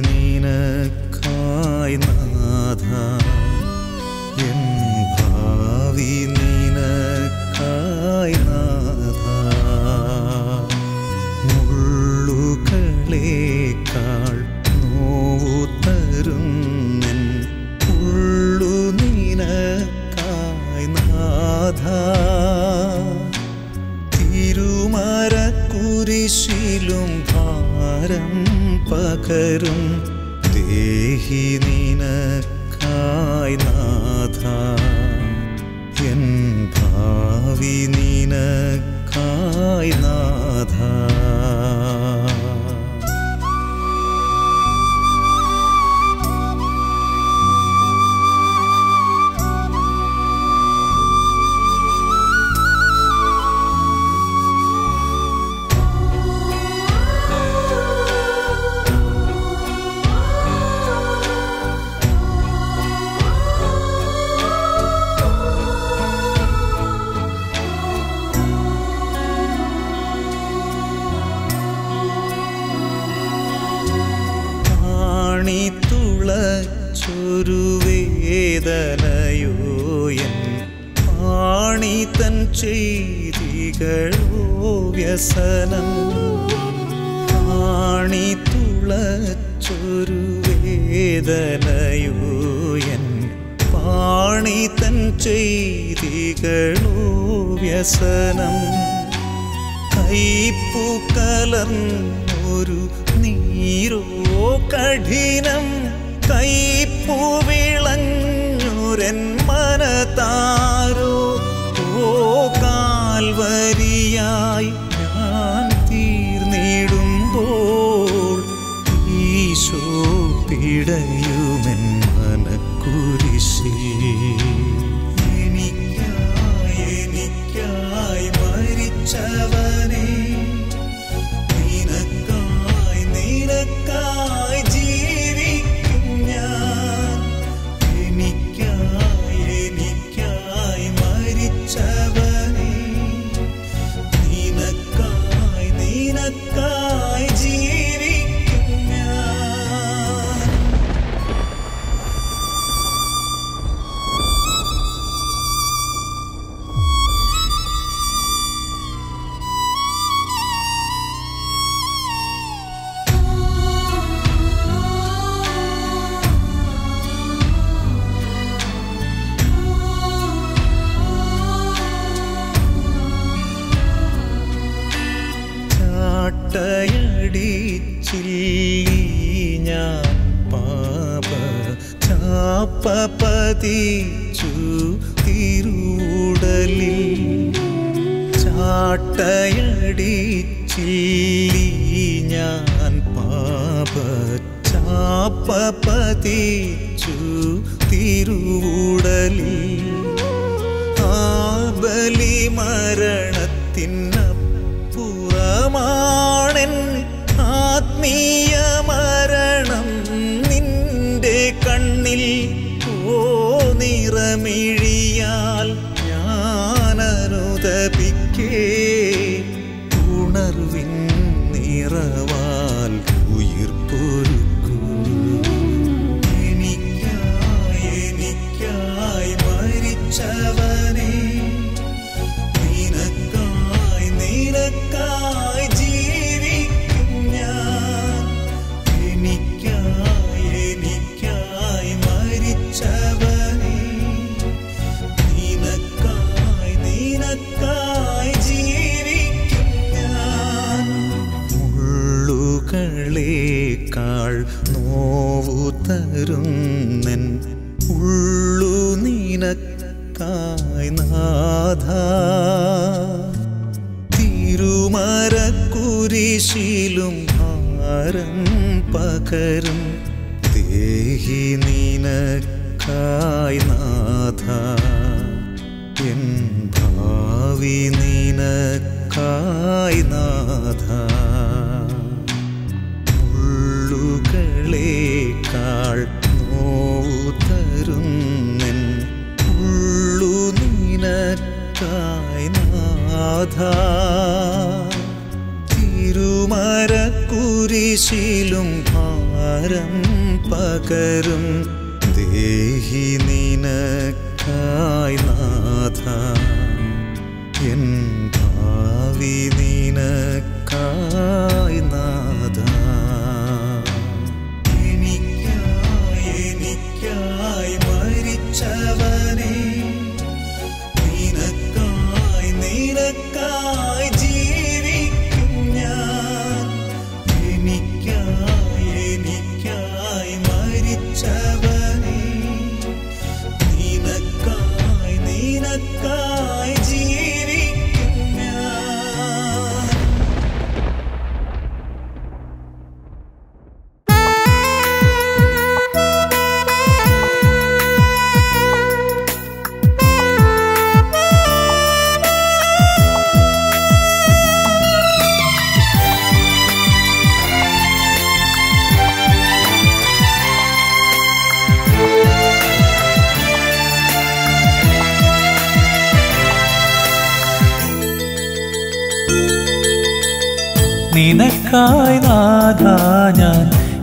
നിനക്കായി നാഥാ. വ്യസനം കൈപ്പൂ ഒരു നീരോ കഠിനം കൈപ്പൂവി നിനക്കായി മരിച്ചവനെ നിനക്കായി ഒപ്പ തിരുവൂടലി. ആബലി ആ ബലി ആത്മീയമ എന്നെൻ ഉള്ളു നിനക്കായി നാഥ. തിരുമരക്കുരിശിലും ഭാരം പകരും ദേഹി നിനക്കായി നാഥ. എൻ ഭാവി നിനക്കായി നാഥ. ഉള്ളുകളേക്കാൾ നിനക്കായി നാഥ. തിരുമരക്കുരിശിലും ഭാരം പകരും ദേഹി നിനക്കായി നാഥ. എൻ ഭാവി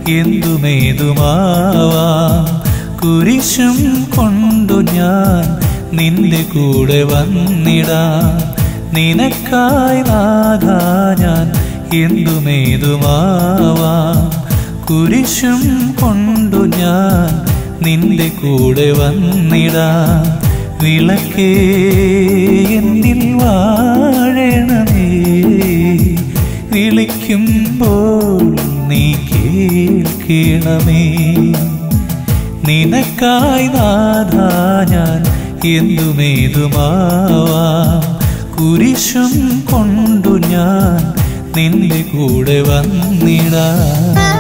എന്തുമേതുമാവാം കുരിശും കൊണ്ടു ഞാൻ നിന്റെ കൂടെ വന്നിടാം. നിനക്കായി നാഥ ഞാൻ എന്തുമേതുമാവാം? കുരിശും കൊണ്ടു ഞാൻ നിന്റെ കൂടെ വന്നിടാം. വിളക്കേ എന്നിൽ വാഴണമേ. വിളിക്കുമ്പോൾ കേൾക്കണമേ നിനക്കായി നാഥ ഞാൻ എന്തുമേതുമാവാം. കുരിശും കൊണ്ടു ഞാൻ നിന്റെ കൂടെ വന്നിടാം.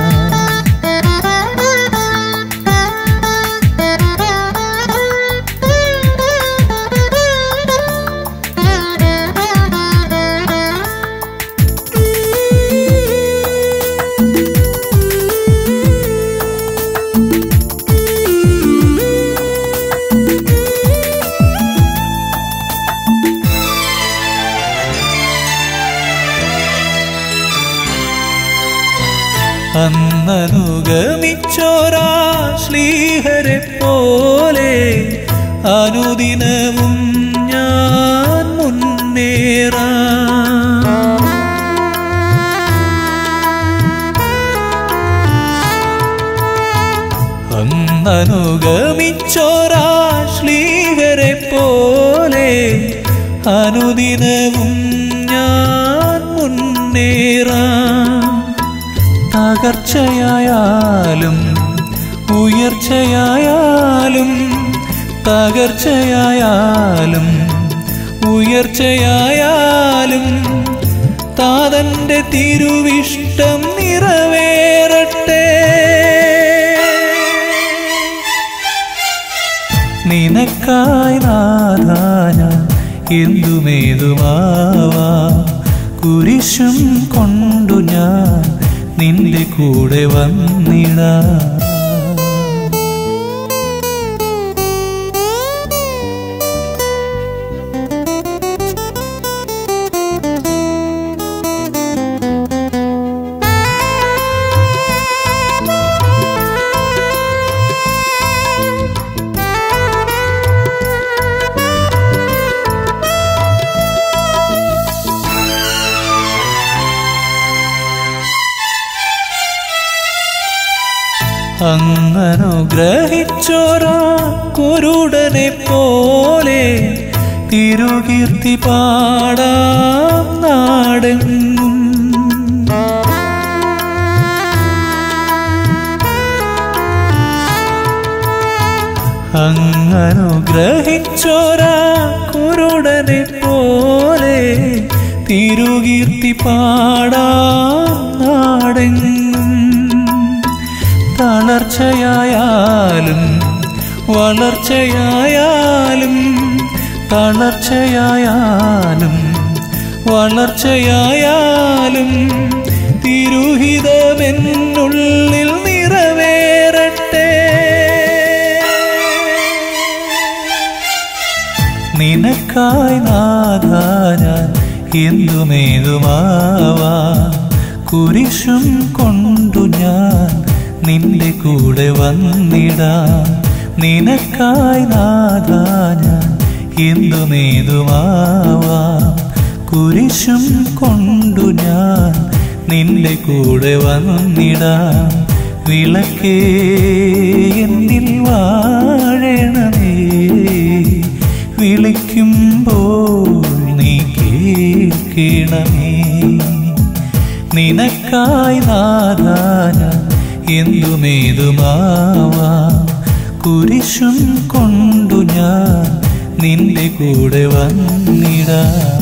അന്നനുഗമിച്ചോരാ ശ്രീഹരെ പോലെ അനുദിനവും ഞാൻ മുന്നേറാം. ശ്ലീഹരെ പോലെ അനുദിനവും ഞാൻ മുന്നേറാം. തകർച്ചയായാലും ഉയർച്ചയായാലും തകർച്ചയായാലും ഉയർച്ചയായാലും താതന്റെ തിരുവിഷ്ടം നിറവേറട്ടെ. നിനക്കായി നാഥാന എന്തുമേതുമാവാ കുരിശും കൊണ്ടു ഞാൻ നിന്റെ കൂടെ വന്നിടാ. തിരുകീർത്തി പാടാം നാടെങ്ങും. അങ്ങനുഗ്രഹിച്ചോരാ കുരുടനെ പോലെ തിരുകീർത്തി പാടാം നാടെങ്ങും. തളർച്ചയായാലും വളർച്ചയായാലും തളർച്ചയായാലും വളർച്ചയായാലും തിരുഹിതമെന്നുള്ളിൽ നിറവേറട്ടെ. നിനക്കായി നാഥ എന്തുമേതുമാവാ. കുരിശും കൊണ്ടു ഞാൻ നിന്റെ കൂടെ വന്നിടാം. നിനക്കായി നാഥ ഞാൻ എന്തുമേതുമാവാ കുരിശും കൊണ്ടു ഞാൻ നിന്റെ കൂടെ വന്നിടാം. വിളക്കേ എന്നിൽ വാഴണമേ. വിളിക്കുമ്പോൾ നീ കേൾക്കണമേ. നിനക്കായി നാദാന എന്തുമേതുമാവാ കുരിശും കൊണ്ടു ഞാൻ നിന്റെ കൂടെ വന്നിടാ.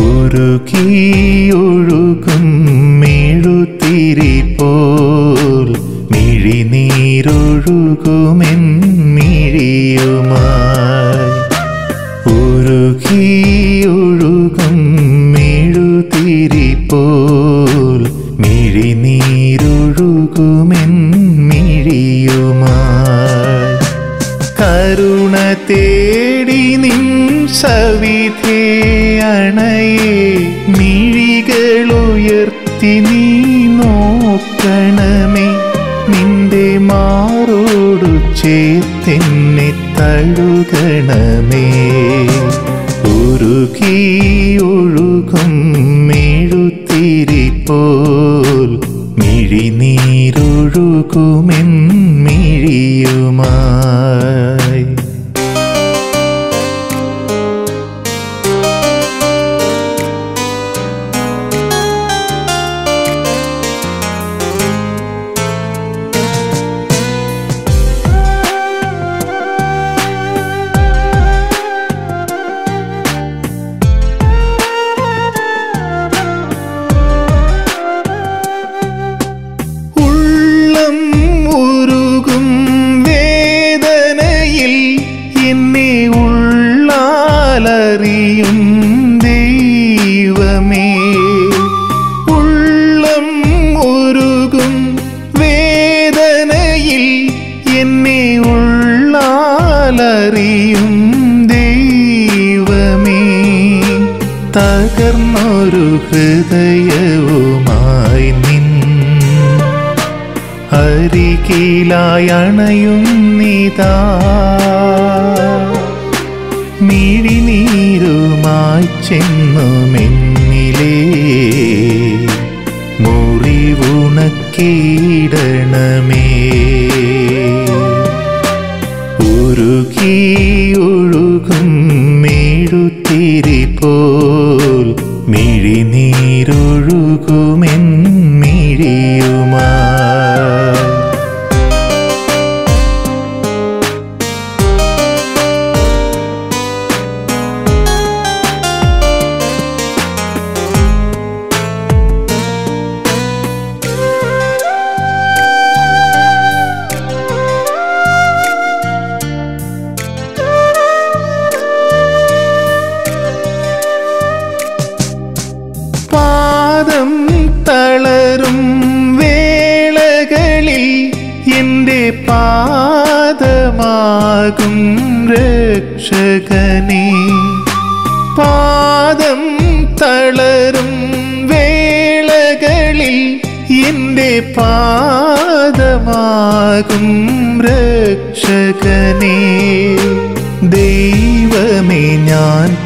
ഉരുകിയൊഴുകും മെഴുത്തിരി പോൽ മിഴിനീരൊഴുകുമെൻ ചേർത്തെന്നെ ഉരുകി ഉരുകിയൊഴുകും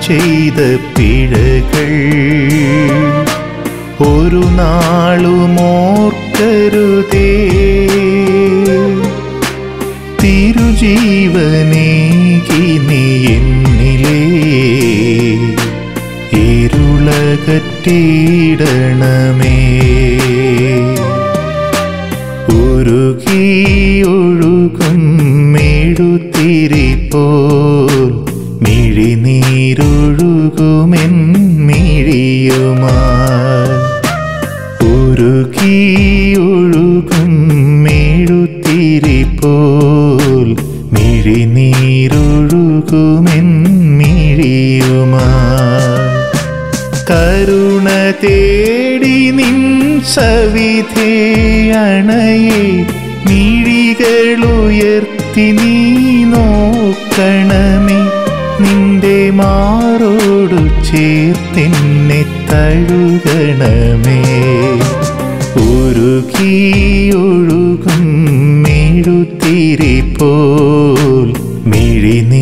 ചെയ്ത പിഴകൾ ഒരു നാളും ഓർക്കരുതേ. തിരുജീവനേകി നീ എന്നിലേ. ഇരുളകറ്റിയിടണമേ ഉരുകി ഒഴുകും മിഴിയുമാ ഉരുകി ഒഴുകും മെഴുത്തിരി പോൽ മിഴിനീരൊഴുകുമെൻ മിഴിയുമാ കരുണ തേടി നിൻ സവിധേ അണയെ മിഴികളുയർത്തി നീ നോക്കണമേ. നിന്റെ മാറോടു ചേർത്തെന്നെ തഴുകണമേ ഉരുകി ഒഴുകും മെഴുത്തിരി പോൽ മിഴിനീരൊഴുകുമെൻ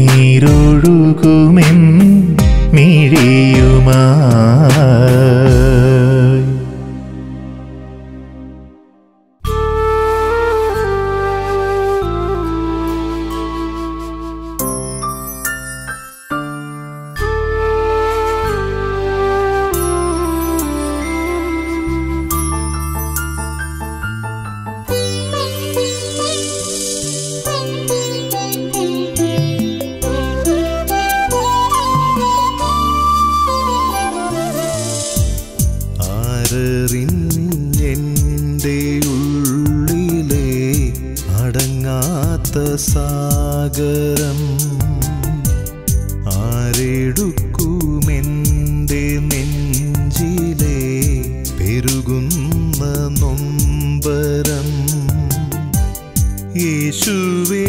യേശുവേ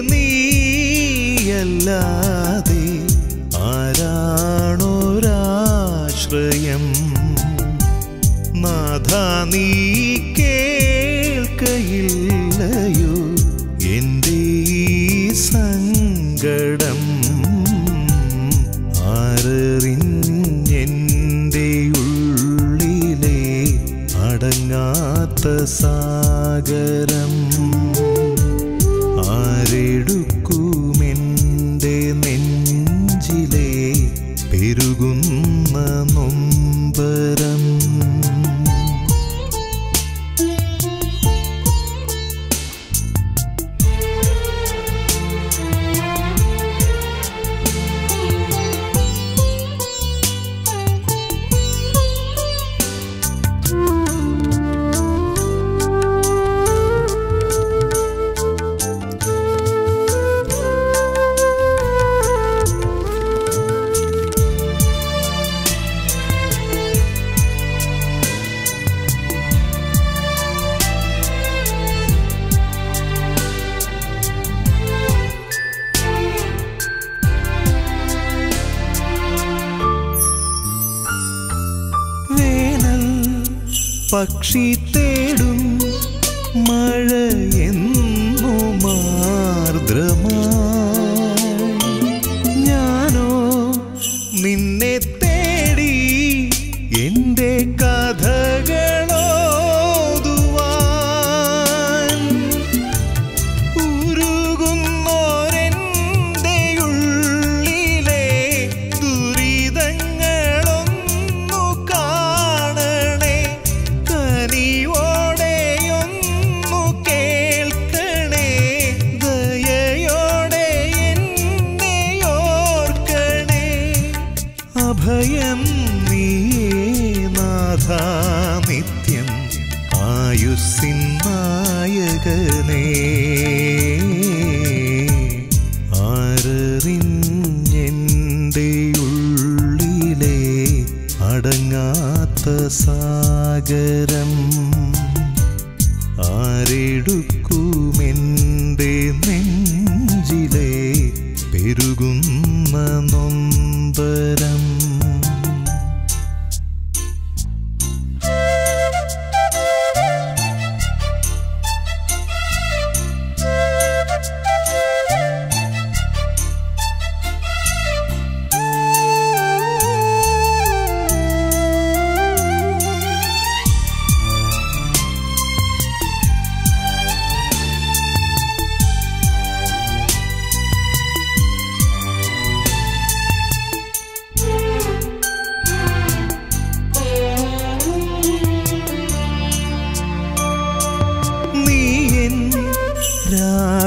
നീയല്ലാതെ ആരാണോരാശ്രയം? നാഥ നീ കേൾക്കയില്ലയോ? എന്റെ ഈ സങ്കടം ആരറിഞ്ഞെന്റെ ഉള്ളിലെ അടങ്ങാത്ത സാഗരം പക്ഷി തേടും അഭയം നീനാഥ നാഥ നിത്യം ആയുസ്സിൻ നായകനേ. ആരറിഞ്ഞെന്റെ ഉള്ളിലെ അടങ്ങാത്ത സാഗരം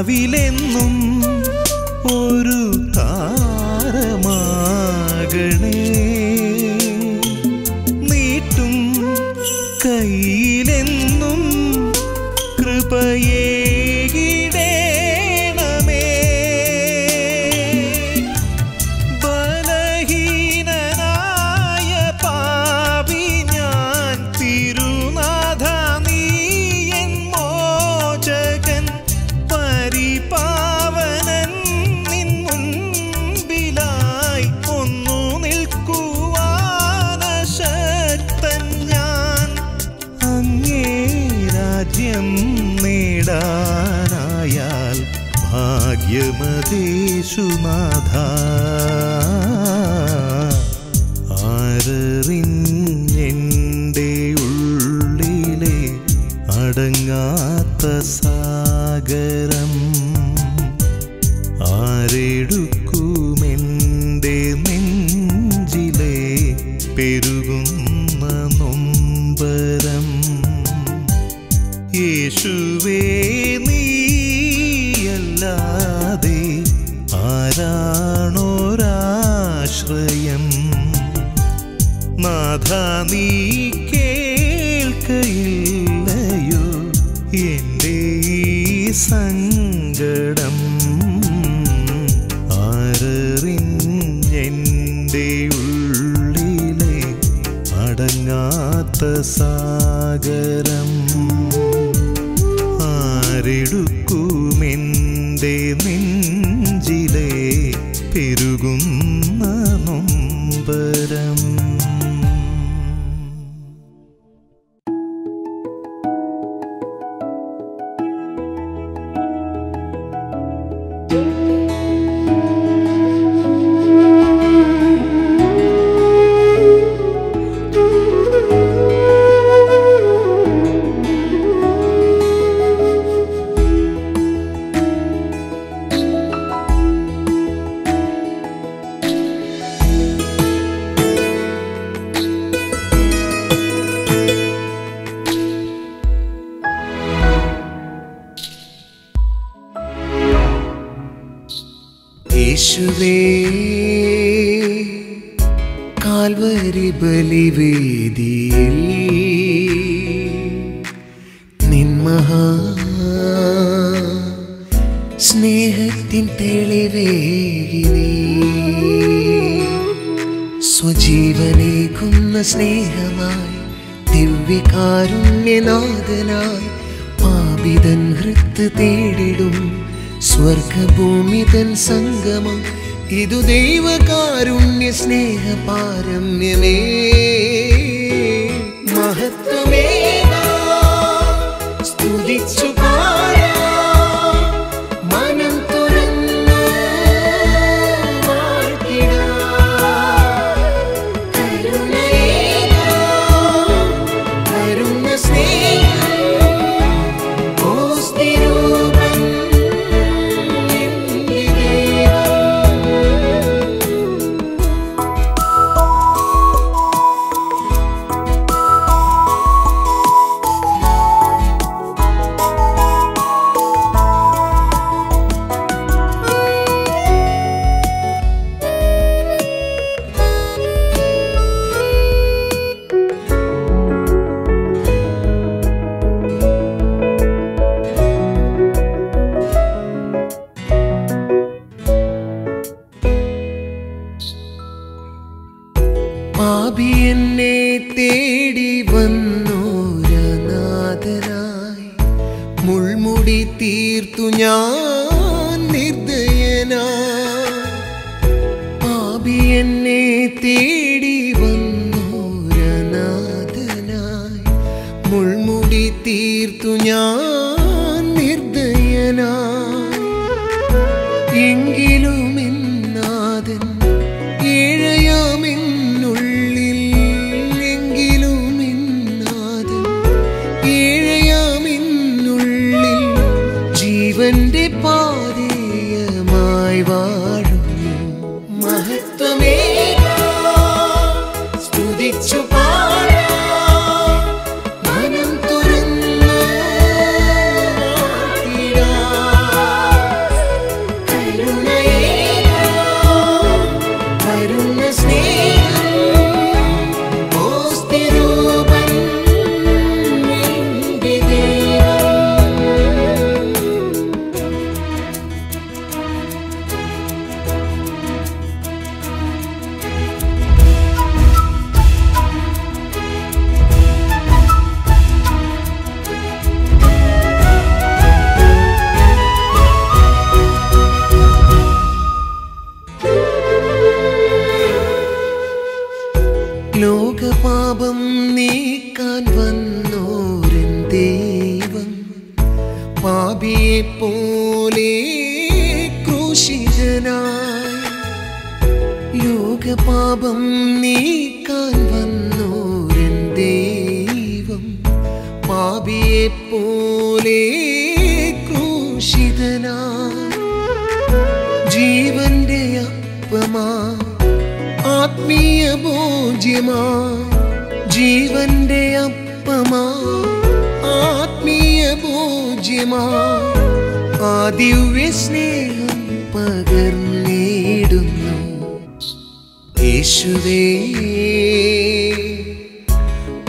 കനവിലെന്നും ഒരു താ ആരെടുക്കുമെന്റെ നെഞ്ചിലെ പെരുകുന്ന നൊമ്പരം? യേശുവേ നീയല്ലാതെ ആരാണോരാശ്രയം? നാഥ നീ കേൾക്കയില്ലയോ? എന്റെ ഈ സാഗരം മുൾമുടി തീർത്തു ഞാൻ നിർദയന. പാപി എന്നെ തേടി വന്നോരനാഥനായി മുൾമുടി തീർത്തു ഞാൻ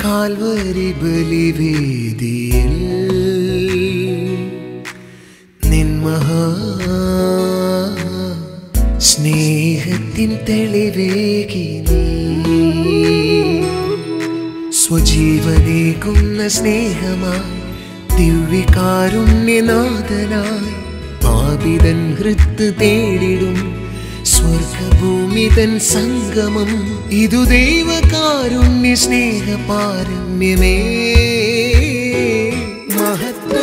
കാൽവരി ബലിവേദിയിൽ നിൻമഹാ സ്നേഹത്തിൻ തെളിവേകി നീ. സ്വജീവനേകുന്ന സ്നേഹമായി ദിവ്യകാരുണ്യനാഥനായി പാപിതൻ ഹൃത്ത് തേടിടും സ്വർഗഭൂമിതൻ സംഗമം ഇതു ദൈവകാരുണ്യ സ്നേഹപാരമ്യമേ മഹത്വ